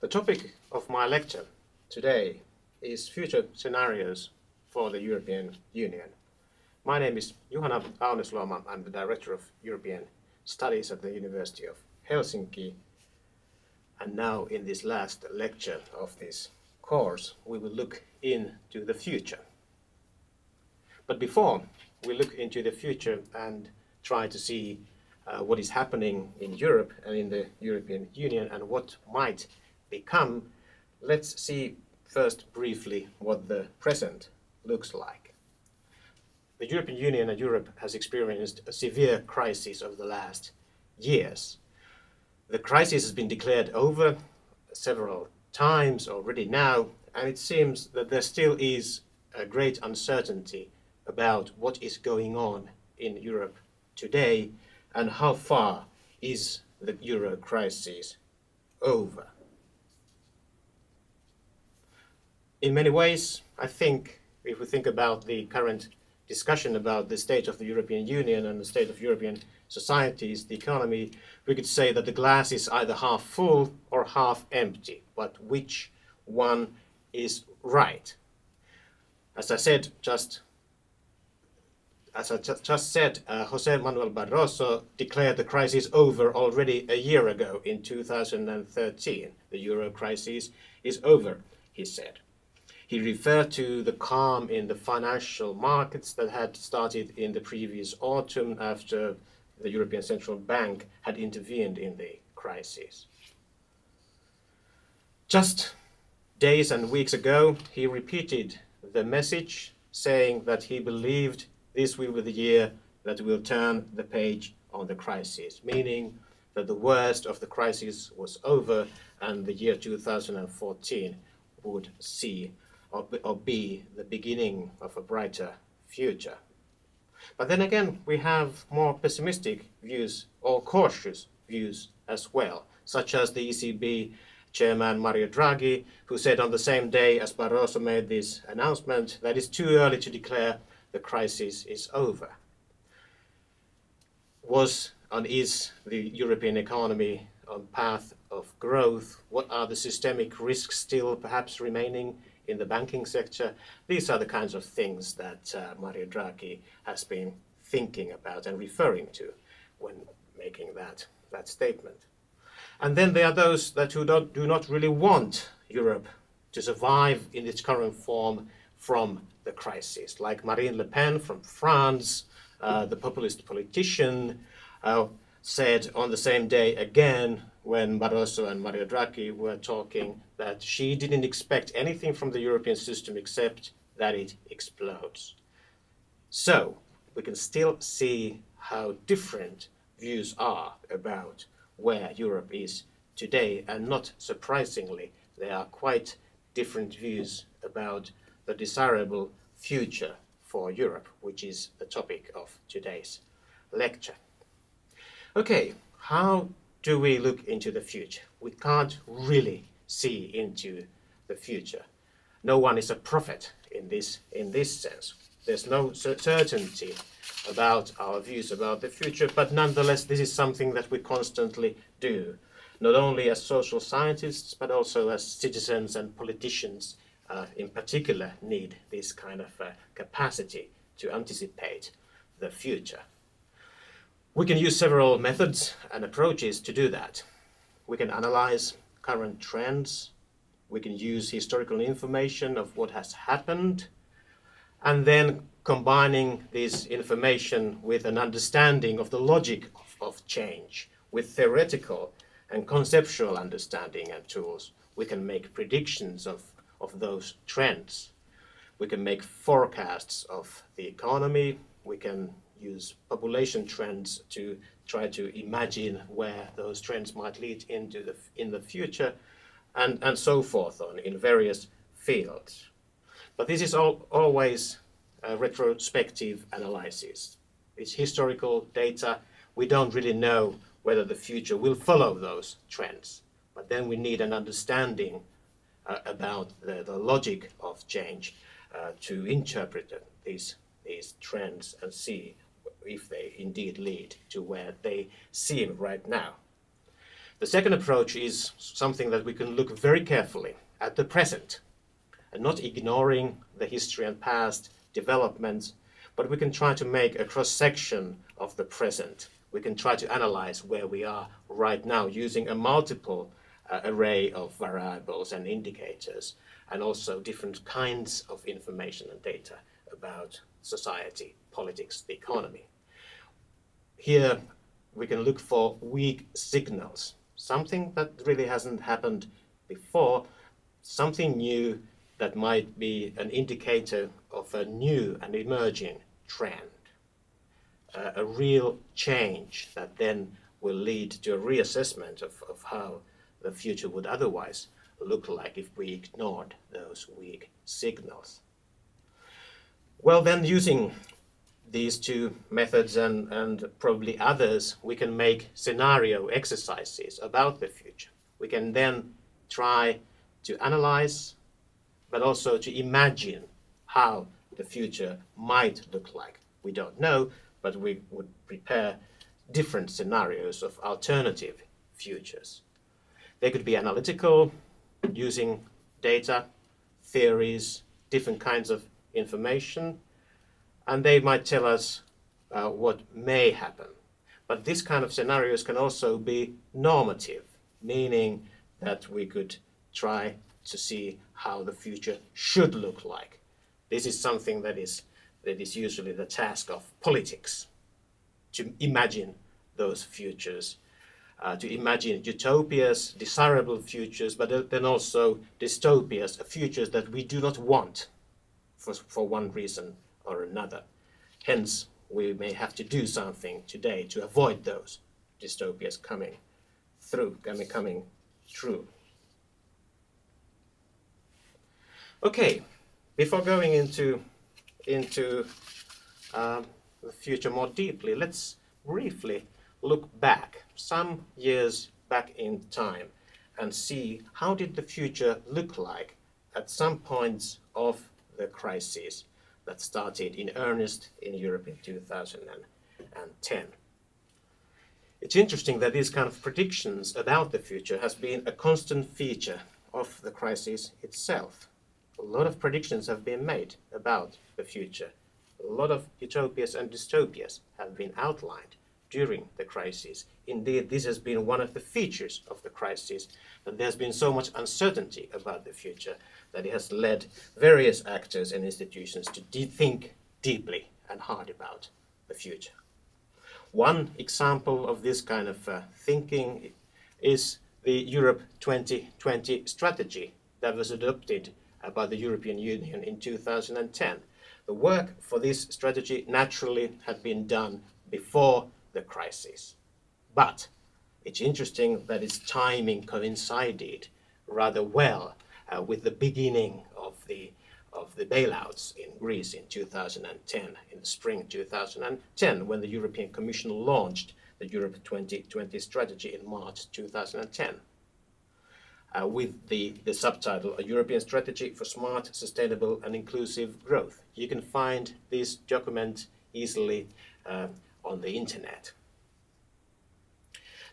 The topic of my lecture today is future scenarios for the European Union. My name is Juhana Aunesluoma. I'm the Director of European Studies at the University of Helsinki. And now in this last lecture of this course, we will look into the future. But before we look into the future and try to see uh, what is happening in Europe and in the European Union and what might become, let's see first briefly what the present looks like. The European Union and Europe has experienced a severe crisis over the last years. The crisis has been declared over several times already now, and it seems that there still is a great uncertainty about what is going on in Europe today and how far is the euro crisis over. In many ways, I think if we think about the current discussion about the state of the European Union and the state of European societies, the economy, we could say that the glass is either half full or half empty, but which one is right? As I said just as I just said, uh, Jose Manuel Barroso declared the crisis over already a year ago in 2013. The euro crisis is over, he said. He referred to the calm in the financial markets that had started in the previous autumn after the European Central Bank had intervened in the crisis. Just days and weeks ago, he repeated the message saying that he believed this will be the year that will turn the page on the crisis, meaning that the worst of the crisis was over and the year 2014 would see or be, or be the beginning of a brighter future. But then again, we have more pessimistic views or cautious views as well, such as the ECB chairman Mario Draghi, who said on the same day as Barroso made this announcement that it's too early to declare the crisis is over. Was and is the European economy on path of growth? What are the systemic risks still perhaps remaining in the banking sector? These are the kinds of things that uh, Mario Draghi has been thinking about and referring to when making that, that statement. And then there are those that who don't, do not really want Europe to survive in its current form from the crisis, like Marine Le Pen from France, uh, the populist politician, uh, said on the same day again when Barroso and Mario Draghi were talking that she didn't expect anything from the European system except that it explodes. So we can still see how different views are about where Europe is today, and not surprisingly, there are quite different views about the desirable future for Europe, which is the topic of today's lecture. Okay, how do we look into the future? We can't really see into the future. No one is a prophet in this, in this sense. There's no certainty about our views about the future, but nonetheless, this is something that we constantly do, not only as social scientists, but also as citizens and politicians uh, in particular need this kind of uh, capacity to anticipate the future. We can use several methods and approaches to do that. We can analyze current trends, we can use historical information of what has happened, and then combining this information with an understanding of the logic of, change, with theoretical and conceptual understanding and tools, we can make predictions of of those trends. We can make forecasts of the economy. We can use population trends to try to imagine where those trends might lead into the in the future, and and so forth on in various fields. But this is all, always a retrospective analysis. It's historical data. We don't really know whether the future will follow those trends. But then we need an understanding uh, about the, the logic of change uh, to interpret these, these trends and see if they indeed lead to where they seem right now. The second approach is something that we can look very carefully at the present and not ignoring the history and past developments, but we can try to make a cross section of the present. We can try to analyze where we are right now using a multiple uh, array of variables and indicators and also different kinds of information and data about society, politics, the economy. Here we can look for weak signals, something that really hasn't happened before, something new that might be an indicator of a new and emerging trend, uh, a real change that then will lead to a reassessment of, of how the future would otherwise look like if we ignored those weak signals. Well, then using these two methods and, and probably others, we can make scenario exercises about the future. We can then try to analyze, but also to imagine how the future might look like. We don't know, but we would prepare different scenarios of alternative futures. They could be analytical, using data, theories, different kinds of information, and they might tell us uh, what may happen. But this kind of scenarios can also be normative, meaning that we could try to see how the future should look like. This is something that is, that is usually the task of politics, to imagine those futures uh, to imagine utopias, desirable futures, but then also dystopias, futures that we do not want for, for one reason or another. Hence, we may have to do something today to avoid those dystopias coming through, coming, true. Okay, before going into, into um, the future more deeply, let's briefly look back some years back in time and see how did the future look like at some points of the crisis that started in earnest in Europe in 2010. It's interesting that these kind of predictions about the future has been a constant feature of the crisis itself. A lot of predictions have been made about the future. A lot of utopias and dystopias have been outlined during the crisis. Indeed, this has been one of the features of the crisis, that there's been so much uncertainty about the future that it has led various actors and institutions to de think deeply and hard about the future. One example of this kind of uh, thinking is the Europe 2020 strategy that was adopted by the European Union in 2010. The work for this strategy naturally had been done before the crisis. But it's interesting that its timing coincided rather well uh, with the beginning of the of the bailouts in Greece in 2010, in the spring 2010, when the European Commission launched the Europe 2020 strategy in March 2010. Uh, with the, the subtitle, A European Strategy for Smart, Sustainable and Inclusive Growth. You can find this document easily uh, on the internet.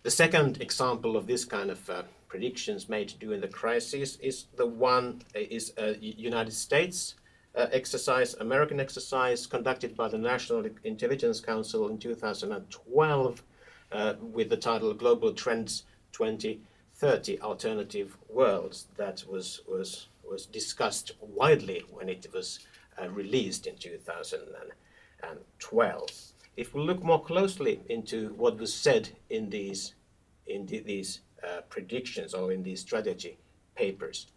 The second example of this kind of uh, predictions made during the crisis is the one uh, is a United States uh, exercise, American exercise conducted by the National Intelligence Council in 2012 uh, with the title Global Trends 2030 Alternative Worlds that was, was, was discussed widely when it was uh, released in 2012 if we look more closely into what was said in these in the, these uh, predictions or in these strategy papers,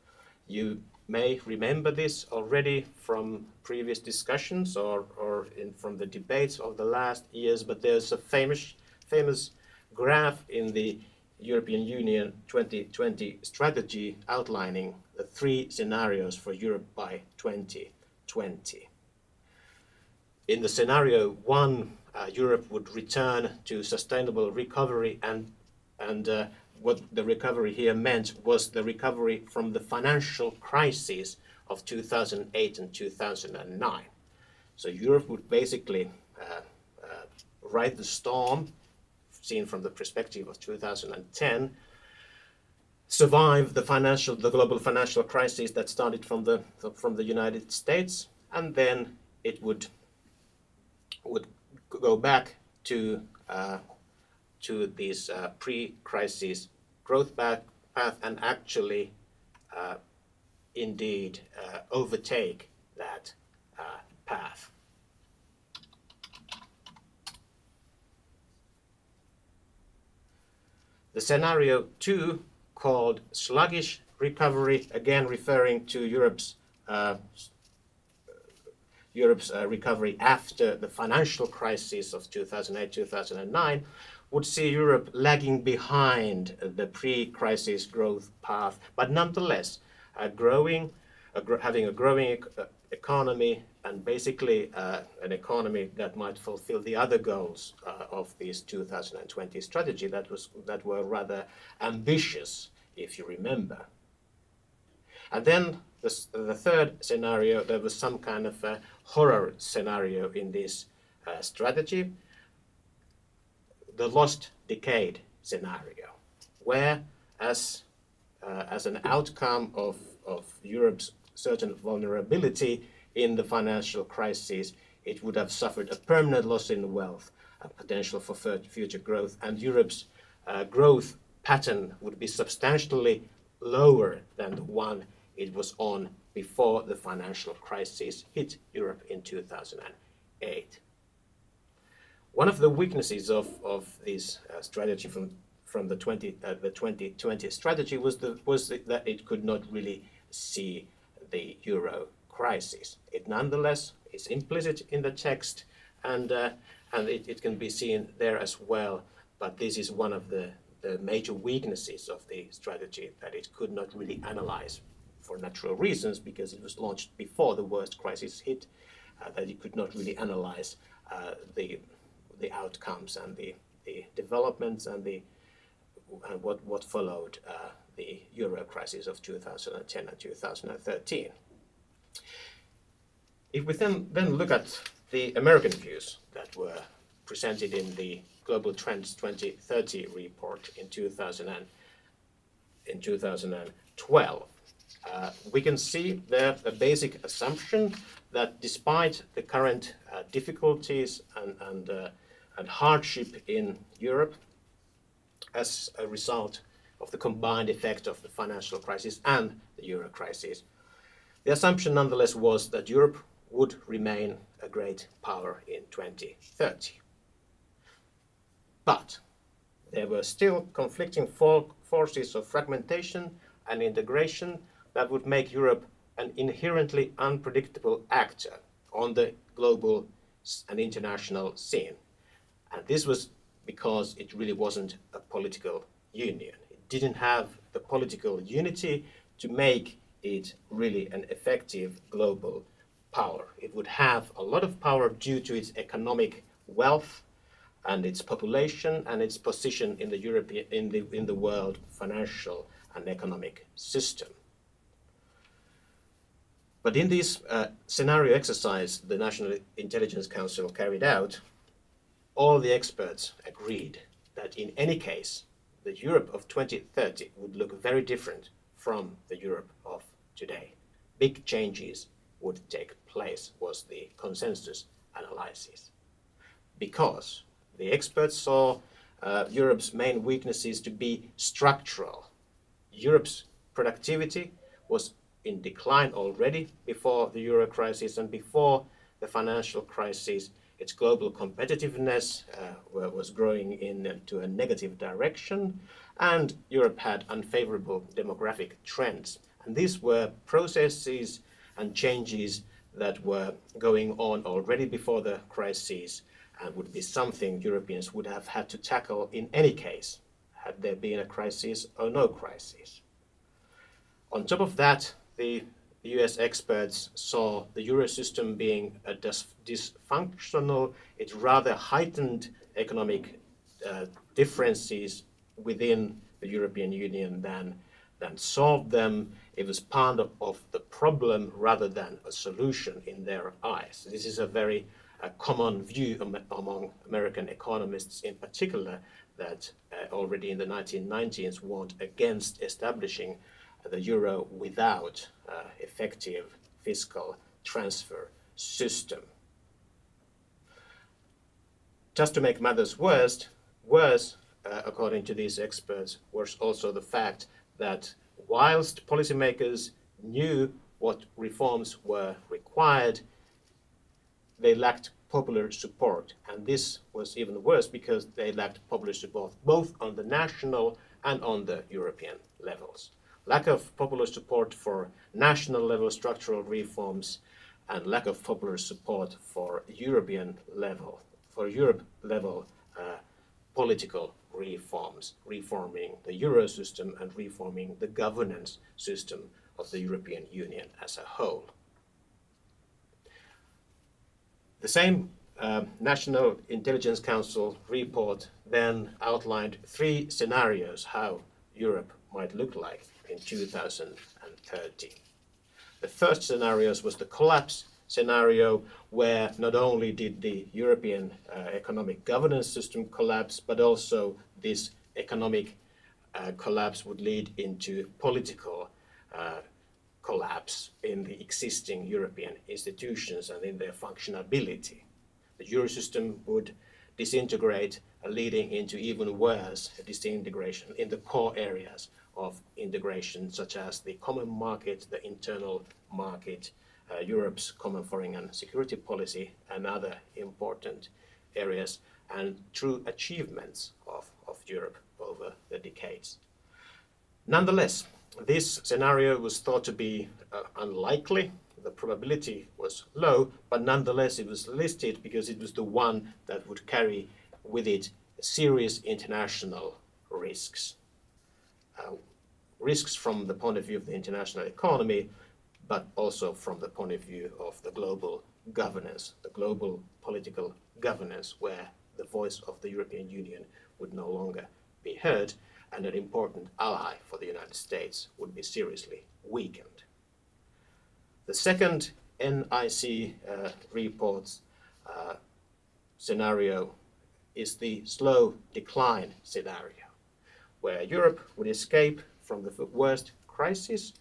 you may remember this already from previous discussions or, or in, from the debates of the last years, but there's a famous, famous graph in the European Union 2020 strategy outlining the three scenarios for Europe by 2020. In the scenario one, Europe would return to sustainable recovery and, and uh, what the recovery here meant was the recovery from the financial crisis of 2008 and 2009. So Europe would basically uh, uh, ride the storm, seen from the perspective of 2010, survive the financial, the global financial crisis that started from the from the United States, and then it would would go back to uh, to this uh, pre-crisis growth path, path and actually uh, indeed overtake that path. The scenario two, called sluggish recovery, again referring to Europe's uh, Europe's uh, recovery after the financial crisis of 2008-2009 would see Europe lagging behind the pre-crisis growth path, but nonetheless growing, gr having a growing uh, economy and basically uh, an economy that might fulfill the other goals uh, of this 2020 strategy that was that were rather ambitious, if you remember. And then the, the third scenario, there was some kind of a horror scenario in this uh, strategy, the lost decade scenario, where as, uh, as an outcome of, of Europe's certain vulnerability in the financial crisis, it would have suffered a permanent loss in wealth, a potential for future growth, and Europe's uh, growth pattern would be substantially lower than the one it was on before the financial crisis hit Europe in 2008. One of the weaknesses of, of this uh, strategy from, from the, 20, uh, the 2020 strategy was, the, was the, that it could not really see the euro crisis. It nonetheless is implicit in the text and, uh, and it, it can be seen there as well, but this is one of the, the major weaknesses of the strategy that it could not really analyze for natural reasons, because it was launched before the worst crisis hit, uh, that you could not really analyze uh, the, the outcomes and the, the developments and, the, and what, what followed uh, the euro crisis of 2010 and 2013. If we then, then look at the American views that were presented in the Global Trends 2030 report in 2000 and, in 2012, uh, we can see there a basic assumption that despite the current uh, difficulties and, and, uh, and hardship in Europe as a result of the combined effect of the financial crisis and the euro crisis, the assumption nonetheless was that Europe would remain a great power in 2030. But there were still conflicting for forces of fragmentation and integration that would make Europe an inherently unpredictable actor on the global and international scene. And this was because it really wasn't a political union. It didn't have the political unity to make it really an effective global power. It would have a lot of power due to its economic wealth and its population and its position in the European in the in the world financial and economic system. But in this uh, scenario exercise the National Intelligence Council carried out, all the experts agreed that in any case, the Europe of 2030 would look very different from the Europe of today. Big changes would take place, was the consensus analysis. Because the experts saw uh, Europe's main weaknesses to be structural. Europe's productivity was in decline already before the euro crisis and before the financial crisis. Its global competitiveness uh, was growing into a negative direction, and Europe had unfavorable demographic trends. And these were processes and changes that were going on already before the crisis and would be something Europeans would have had to tackle in any case, had there been a crisis or no crisis. On top of that, the US experts saw the euro system being dysfunctional, it rather heightened economic uh, differences within the European Union than, than solved them. It was part of, of the problem rather than a solution in their eyes. This is a very uh, common view am among American economists in particular that uh, already in the 1990s warned against establishing the euro without uh, effective fiscal transfer system. Just to make matters worse, worse uh, according to these experts, was also the fact that whilst policymakers knew what reforms were required, they lacked popular support. And this was even worse because they lacked popular support both on the national and on the European levels. Lack of popular support for national level structural reforms and lack of popular support for European level, for Europe level uh, political reforms, reforming the euro system and reforming the governance system of the European Union as a whole. The same uh, National Intelligence Council report then outlined three scenarios how Europe might look like in 2030. The first scenario was the collapse scenario where not only did the European uh, economic governance system collapse, but also this economic uh, collapse would lead into political uh, collapse in the existing European institutions and in their functionability. The Eurosystem would disintegrate, leading into even worse disintegration in the core areas of integration, such as the common market, the internal market, uh, Europe's common foreign and security policy, and other important areas, and true achievements of, of Europe over the decades. Nonetheless, this scenario was thought to be uh, unlikely. The probability was low, but nonetheless it was listed because it was the one that would carry with it serious international risks. Uh, risks from the point of view of the international economy, but also from the point of view of the global governance, the global political governance, where the voice of the European Union would no longer be heard, and an important ally for the United States would be seriously weakened. The second NIC uh, reports uh, scenario is the slow decline scenario, where Europe would escape from the worst crisis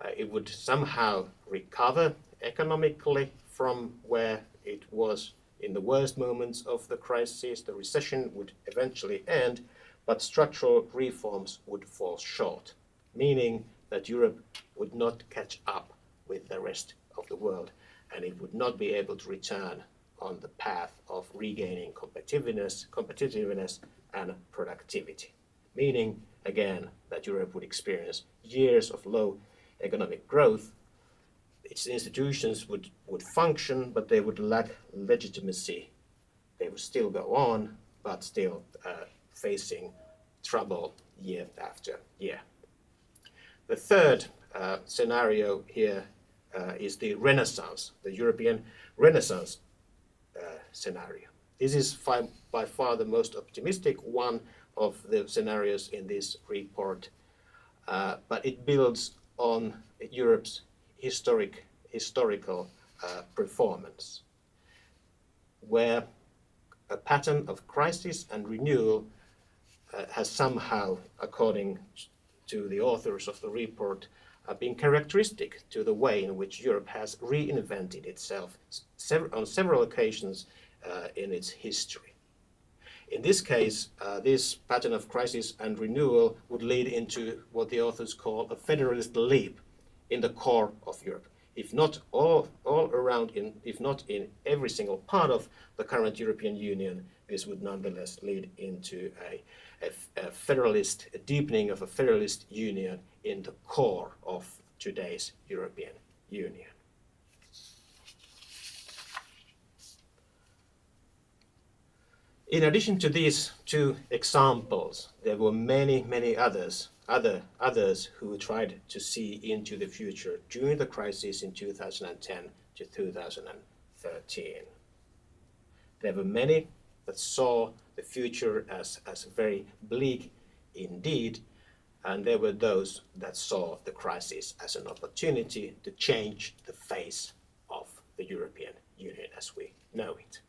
uh, it would somehow recover economically from where it was in the worst moments of the crisis. The recession would eventually end, but structural reforms would fall short, meaning that Europe would not catch up with the rest of the world and it would not be able to return on the path of regaining competitiveness, competitiveness and productivity. Meaning, again, that Europe would experience years of low economic growth, its institutions would, would function, but they would lack legitimacy. They would still go on, but still uh, facing trouble year after year. The third uh, scenario here uh, is the Renaissance, the European Renaissance uh, scenario. This is by far the most optimistic one of the scenarios in this report, uh, but it builds on Europe's historic, historical uh, performance, where a pattern of crisis and renewal uh, has somehow, according to the authors of the report, uh, been characteristic to the way in which Europe has reinvented itself sev on several occasions uh, in its history. In this case, uh, this pattern of crisis and renewal would lead into what the authors call a federalist leap in the core of Europe. If not all, all around, in, if not in every single part of the current European Union, this would nonetheless lead into a, a, a federalist, a deepening of a federalist union in the core of today's European Union. In addition to these two examples, there were many, many others, other, others who tried to see into the future during the crisis in 2010 to 2013. There were many that saw the future as, as very bleak indeed, and there were those that saw the crisis as an opportunity to change the face of the European Union as we know it.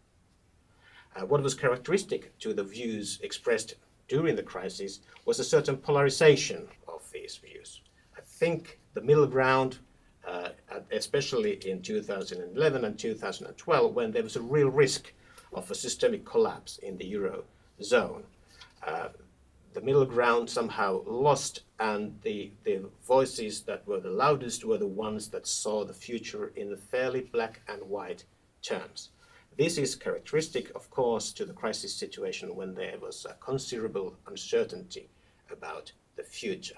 Uh, what was characteristic to the views expressed during the crisis was a certain polarization of these views. I think the middle ground, uh, especially in 2011 and 2012, when there was a real risk of a systemic collapse in the eurozone, uh, the middle ground somehow lost, and the, the voices that were the loudest were the ones that saw the future in fairly black and white terms. This is characteristic, of course, to the crisis situation when there was a considerable uncertainty about the future.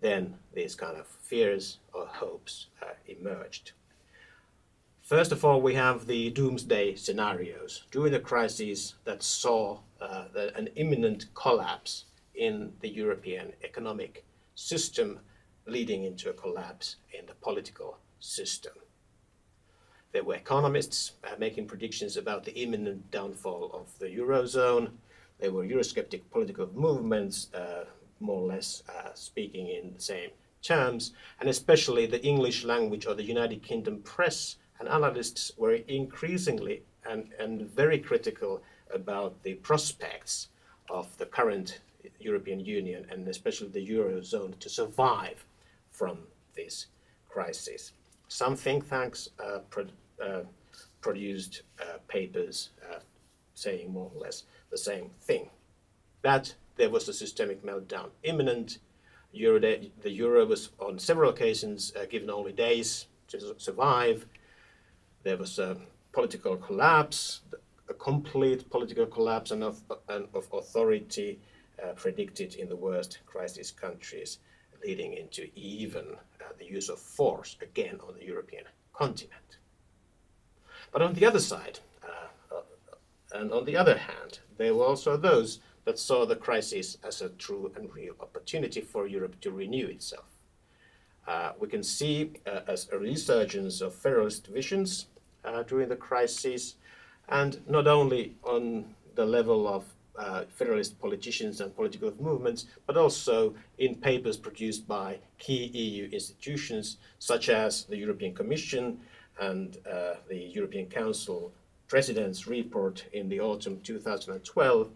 Then these kind of fears or hopes uh, emerged. First of all, we have the doomsday scenarios during the crisis that saw uh, an imminent collapse in the European economic system, leading into a collapse in the political system. There were economists uh, making predictions about the imminent downfall of the Eurozone. There were Eurosceptic political movements, uh, more or less uh, speaking in the same terms, and especially the English language or the United Kingdom press and analysts were increasingly and, and very critical about the prospects of the current European Union and especially the Eurozone to survive from this crisis. Some think tanks uh, produced uh, papers uh, saying more or less the same thing. That there was a systemic meltdown imminent. Euro the euro was on several occasions uh, given only days to survive. There was a political collapse, a complete political collapse and of, and of authority uh, predicted in the worst crisis countries, leading into even uh, the use of force again on the European continent. But on the other side, uh, and on the other hand, there were also those that saw the crisis as a true and real opportunity for Europe to renew itself. Uh, we can see uh, as a resurgence of federalist visions uh, during the crisis, and not only on the level of uh, federalist politicians and political movements, but also in papers produced by key EU institutions such as the European Commission and uh, the European Council President's report in the autumn 2012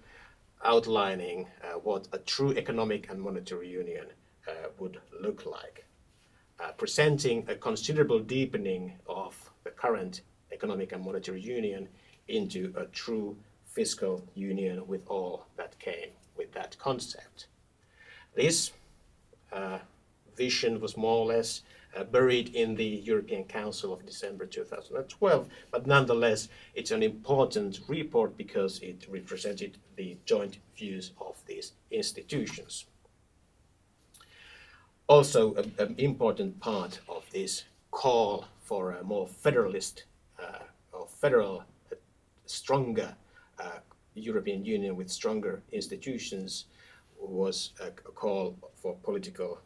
outlining uh, what a true economic and monetary union uh, would look like, uh, presenting a considerable deepening of the current economic and monetary union into a true fiscal union with all that came with that concept. This uh, vision was more or less buried in the European Council of December 2012, but nonetheless, it's an important report because it represented the joint views of these institutions. Also, an important part of this call for a more federalist uh, or federal, uh, stronger uh, European Union with stronger institutions was a, a call for political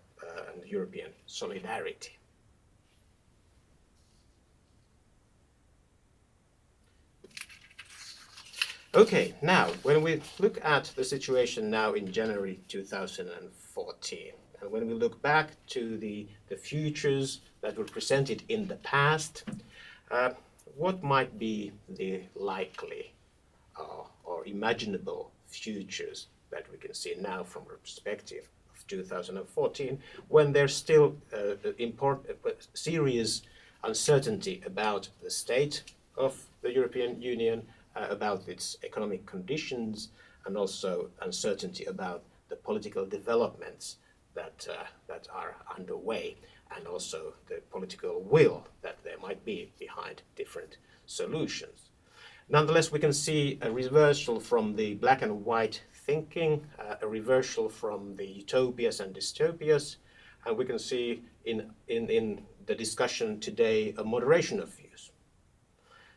and European solidarity. Okay, now when we look at the situation now in January 2014, and when we look back to the, the futures that were presented in the past, uh, what might be the likely uh, or imaginable futures that we can see now from a perspective of 2014 when there's still uh, important, uh, serious uncertainty about the state of the European Union, uh, about its economic conditions, and also uncertainty about the political developments that, uh, that are underway and also the political will that there might be behind different solutions. Nonetheless, we can see a reversal from the black and white thinking, uh, a reversal from the utopias and dystopias, and we can see in, in, in the discussion today a moderation of.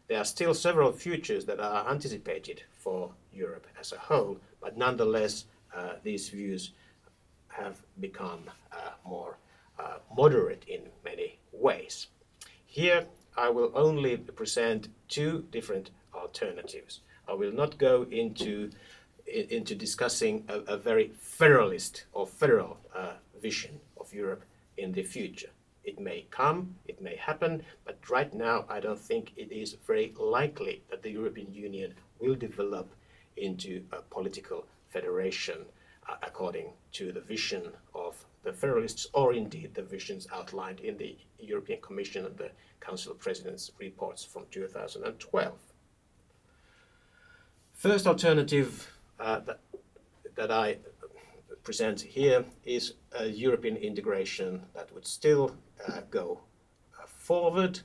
There are still several futures that are anticipated for Europe as a whole, but nonetheless, uh, these views have become uh, more uh, moderate in many ways. Here I will only present two different alternatives. I will not go into into discussing a, a very federalist or federal uh, vision of Europe in the future. It may come, it may happen, but right now I don't think it is very likely that the European Union will develop into a political federation uh, according to the vision of the federalists or indeed the visions outlined in the European Commission and the Council of Presidents reports from 2012. First alternative uh, that, that I present here is a European integration that would still uh, go uh, forward,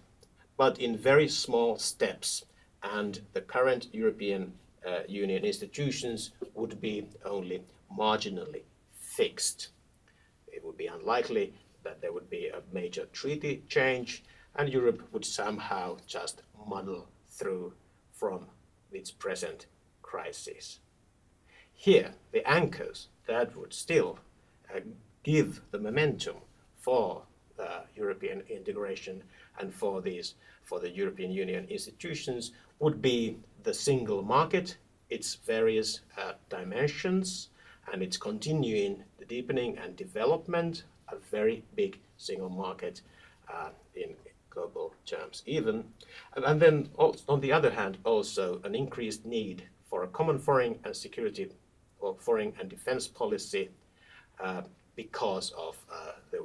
but in very small steps. And the current European uh, Union institutions would be only marginally fixed. It would be unlikely that there would be a major treaty change, and Europe would somehow just muddle through from its present crisis. Here, the anchors that would still uh, give the momentum for uh, European integration and for these for the European Union institutions would be the single market, its various uh, dimensions, and its continuing the deepening and development, a very big single market uh, in global terms even. And, and then on the other hand, also an increased need for a common foreign and security or foreign and defense policy uh, because of uh, the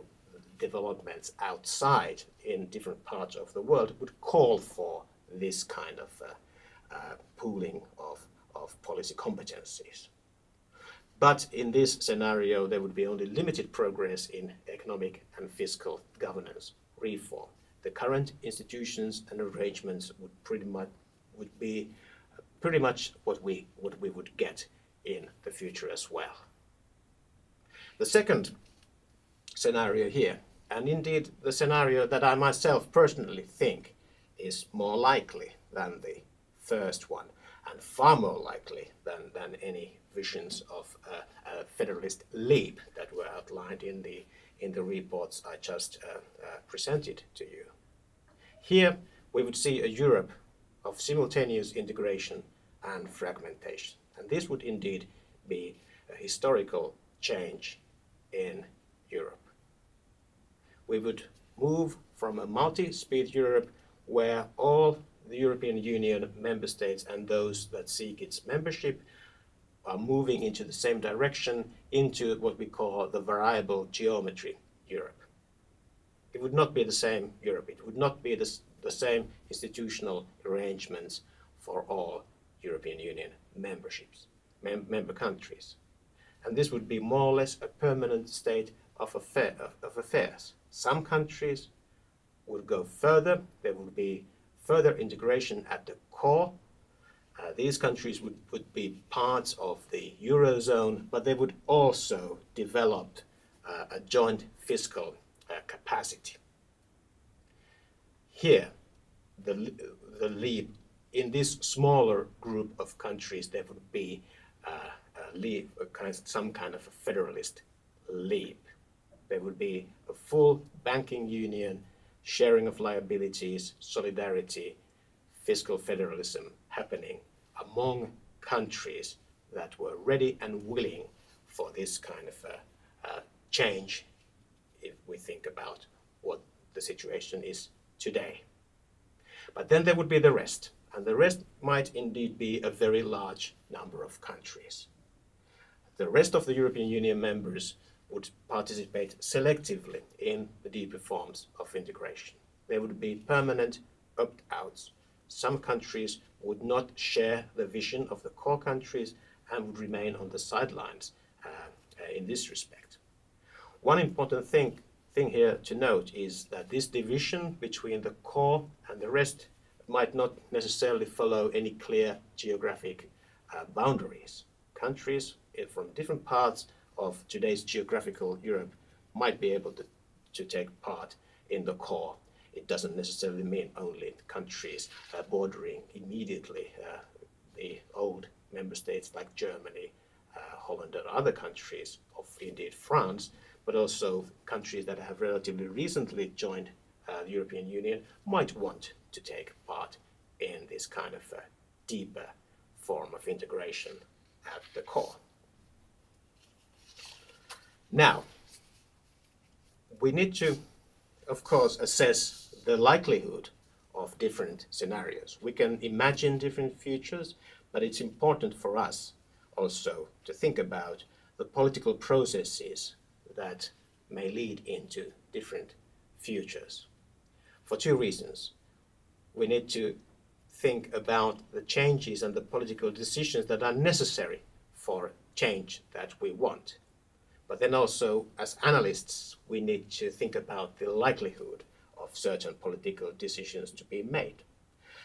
developments outside in different parts of the world would call for this kind of uh, uh, pooling of, of policy competencies. But in this scenario, there would be only limited progress in economic and fiscal governance reform. The current institutions and arrangements would pretty much would be pretty much what we what we would get in the future as well. The second scenario here, and indeed the scenario that I myself personally think is more likely than the first one, and far more likely than, than any visions of a, a federalist leap that were outlined in the, in the reports I just uh, uh, presented to you. Here we would see a Europe of simultaneous integration and fragmentation. And this would indeed be a historical change in Europe. We would move from a multi-speed Europe where all the European Union member states and those that seek its membership are moving into the same direction into what we call the variable geometry Europe. It would not be the same Europe. It would not be the, the same institutional arrangements for all European Union memberships, mem member countries. And this would be more or less a permanent state of, affair, of, of affairs. Some countries would go further. There would be further integration at the core. Uh, these countries would, would be parts of the Eurozone, but they would also develop uh, a joint fiscal uh, capacity. Here, the, the leap in this smaller group of countries, there would be uh, a leap, a kind some kind of a federalist leap. There would be a full banking union, sharing of liabilities, solidarity, fiscal federalism happening among countries that were ready and willing for this kind of a, a change if we think about what the situation is today. But then there would be the rest and the rest might indeed be a very large number of countries. The rest of the European Union members would participate selectively in the deeper forms of integration. There would be permanent opt-outs. Some countries would not share the vision of the core countries and would remain on the sidelines uh, uh, in this respect. One important thing, thing here to note is that this division between the core and the rest might not necessarily follow any clear geographic uh, boundaries. Countries from different parts of today's geographical Europe might be able to, to take part in the core. It doesn't necessarily mean only countries uh, bordering immediately uh, the old member states like Germany, uh, Holland and other countries, of indeed France, but also countries that have relatively recently joined uh, the European Union might want to take part in this kind of a deeper form of integration at the core. Now, we need to of course, assess the likelihood of different scenarios. We can imagine different futures, but it's important for us also to think about the political processes that may lead into different futures. For two reasons. We need to think about the changes and the political decisions that are necessary for change that we want. But then also, as analysts, we need to think about the likelihood of certain political decisions to be made.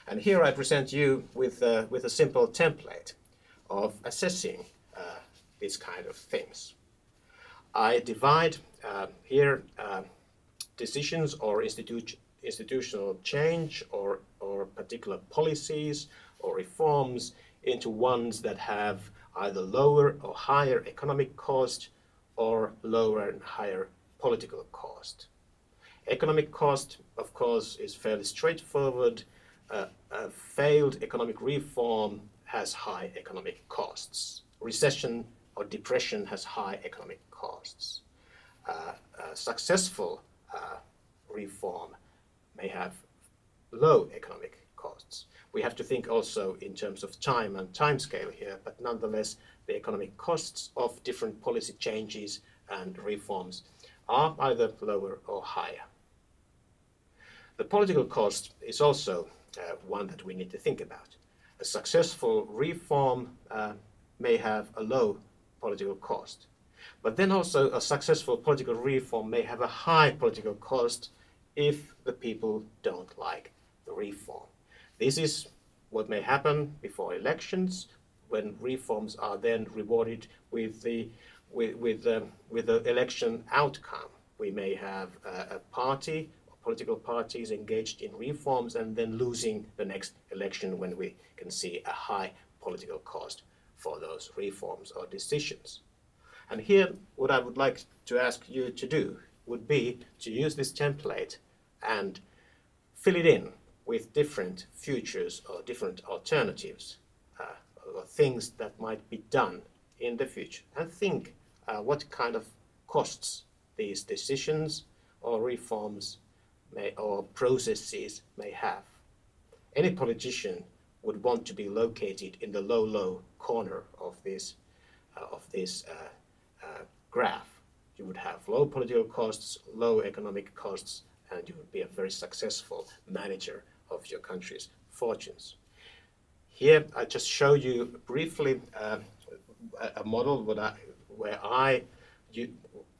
And here I present you with, uh, with a simple template of assessing uh, these kind of things. I divide uh, here uh, decisions or institu institutional change or, or particular policies or reforms into ones that have either lower or higher economic cost or lower and higher political cost. Economic cost, of course, is fairly straightforward. Uh, a failed economic reform has high economic costs. Recession or depression has high economic costs. Uh, successful uh, reform may have low economic costs. We have to think also in terms of time and time scale here, but nonetheless, the economic costs of different policy changes and reforms are either lower or higher. The political cost is also uh, one that we need to think about. A successful reform uh, may have a low political cost. But then also a successful political reform may have a high political cost if the people don't like the reform. This is what may happen before elections when reforms are then rewarded with the with with, um, with the election outcome. We may have a, a party or political parties engaged in reforms and then losing the next election when we can see a high political cost for those reforms or decisions. And here, what I would like to ask you to do would be to use this template and fill it in with different futures or different alternatives uh, or things that might be done in the future and think uh, what kind of costs these decisions or reforms may, or processes may have. Any politician would want to be located in the low, low corner of this, uh, of this uh, uh, graph. You would have low political costs, low economic costs, and you would be a very successful manager of your country's fortunes. Here, I just show you briefly uh, a model I, where I, you,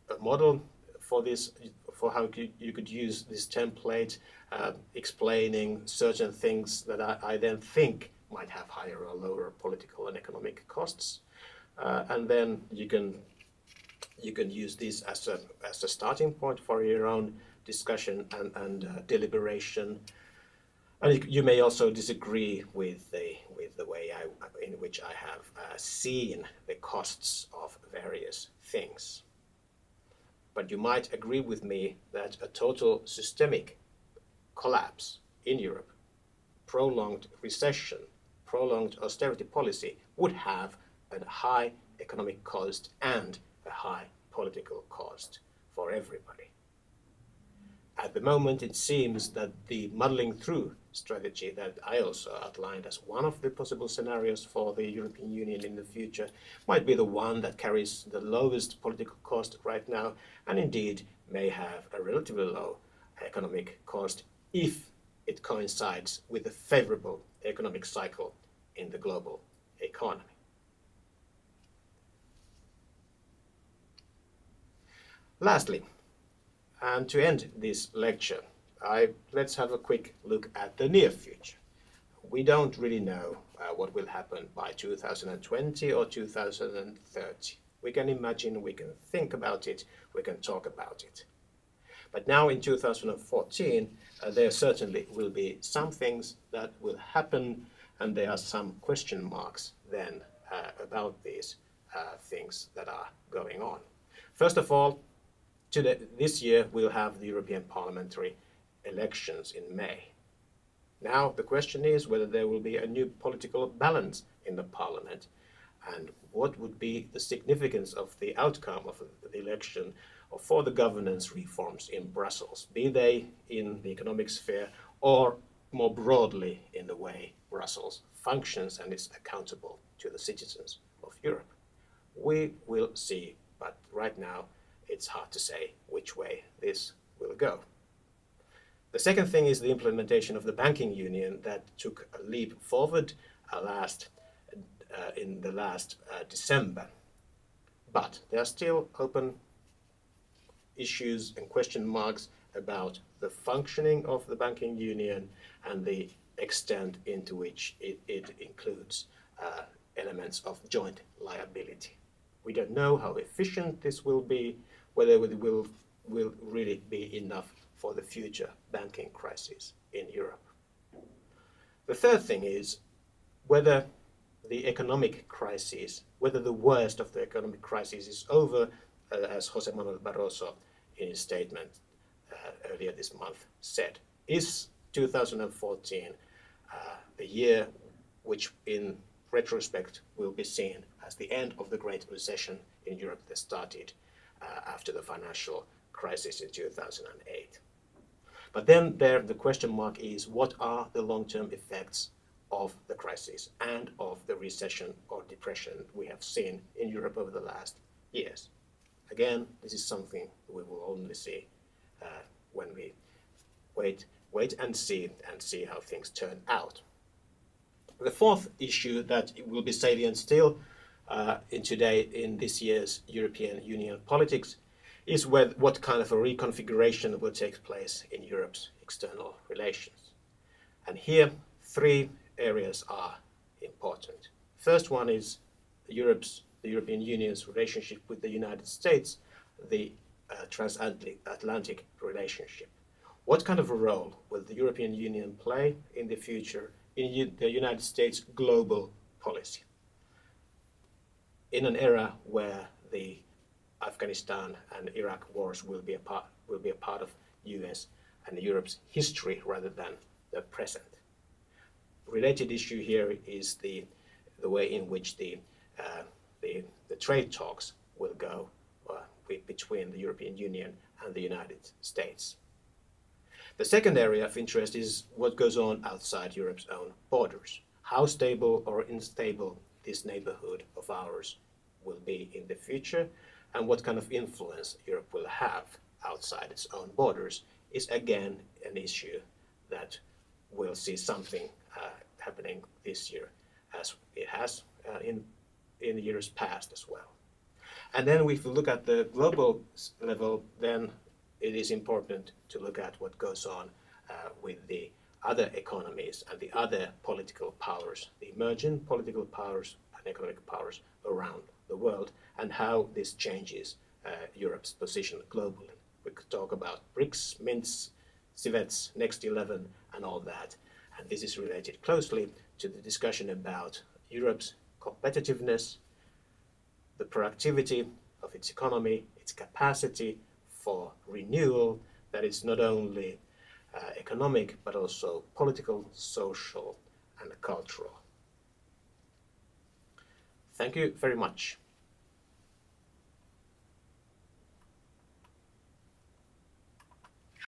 a model for this, for how you could use this template, uh, explaining certain things that I, I, then think might have higher or lower political and economic costs. Uh, and then you can you can use this as a as a starting point for your own discussion and, and uh, deliberation. And you may also disagree with the with the way I, in which I have uh, seen the costs of various things. But you might agree with me that a total systemic collapse in Europe, prolonged recession, prolonged austerity policy would have a high economic cost and a high political cost for everybody. At the moment, it seems that the muddling through strategy that I also outlined as one of the possible scenarios for the European Union in the future might be the one that carries the lowest political cost right now and indeed may have a relatively low economic cost if it coincides with a favorable economic cycle in the global economy. Lastly, and to end this lecture, I, let's have a quick look at the near future. We don't really know uh, what will happen by 2020 or 2030. We can imagine, we can think about it, we can talk about it. But now in 2014, uh, there certainly will be some things that will happen and there are some question marks then uh, about these uh, things that are going on. First of all, today, this year we'll have the European parliamentary elections in May. Now the question is whether there will be a new political balance in the parliament and what would be the significance of the outcome of the election for the governance reforms in Brussels, be they in the economic sphere or more broadly in the way Brussels functions and is accountable to the citizens of Europe. We will see, but right now it's hard to say which way this will go. The second thing is the implementation of the banking union that took a leap forward uh, last uh, in the last uh, December. But there are still open issues and question marks about the functioning of the banking union and the extent into which it, it includes uh, elements of joint liability. We don't know how efficient this will be, whether it will, will really be enough for the future banking crisis in Europe. The third thing is whether the economic crisis, whether the worst of the economic crisis is over, uh, as Jose Manuel Barroso in his statement uh, earlier this month said. Is 2014 uh, year which, in retrospect, will be seen as the end of the Great Recession in Europe that started after the financial crisis in 2008? But then there, the question mark is what are the long-term effects of the crisis and of the recession or depression we have seen in Europe over the last years? Again, this is something we will only see uh, when we wait, wait and see and see how things turn out. The fourth issue that will be salient still uh, in today in this year's European Union politics is what kind of a reconfiguration will take place in Europe's external relations. And here, three areas are important. First one is Europe's the European Union's relationship with the United States, the uh, transatlantic relationship. What kind of a role will the European Union play in the future in the United States global policy? In an era where the Afghanistan and Iraq wars will be a part, will be a part of US and Europe's history rather than the present. Related issue here is the, the way in which the uh, the, the trade talks will go uh, between the European Union and the United States. The second area of interest is what goes on outside Europe's own borders. How stable or unstable this neighborhood of ours will be in the future and what kind of influence Europe will have outside its own borders is again an issue that we'll see something uh, happening this year as it has uh, in in years past as well. And then if we look at the global level, then it is important to look at what goes on uh, with the other economies and the other political powers, the emerging political powers and economic powers around the world, and how this changes uh, Europe's position globally. We could talk about BRICS, MINTS, CIVETS, Next 11, and all that. And this is related closely to the discussion about Europe's competitiveness, the productivity of its economy, its capacity for renewal that is not only uh, economic but also political, social, and cultural. Thank you very much.